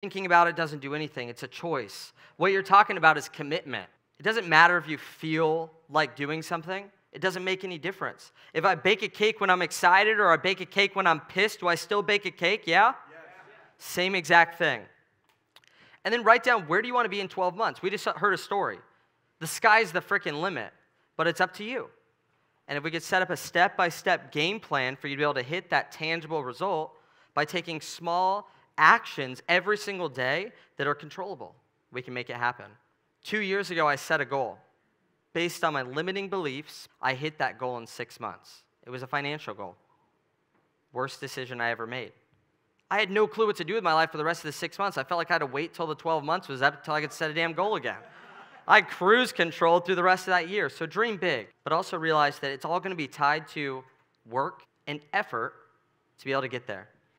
Thinking about it doesn't do anything, it's a choice. What you're talking about is commitment. It doesn't matter if you feel like doing something, it doesn't make any difference. If I bake a cake when I'm excited or I bake a cake when I'm pissed, do I still bake a cake? Yeah? Yes. Same exact thing. And then write down where do you want to be in 12 months? We just heard a story. The sky's the freaking limit, but it's up to you. And if we could set up a step by step game plan for you to be able to hit that tangible result by taking small actions every single day that are controllable, we can make it happen. Two years ago, I set a goal. Based on my limiting beliefs, I hit that goal in six months. It was a financial goal. Worst decision I ever made. I had no clue what to do with my life for the rest of the six months. I felt like I had to wait till the 12 months was up until I could set a damn goal again. I cruise controlled through the rest of that year. So dream big, but also realize that it's all going to be tied to work and effort to be able to get there.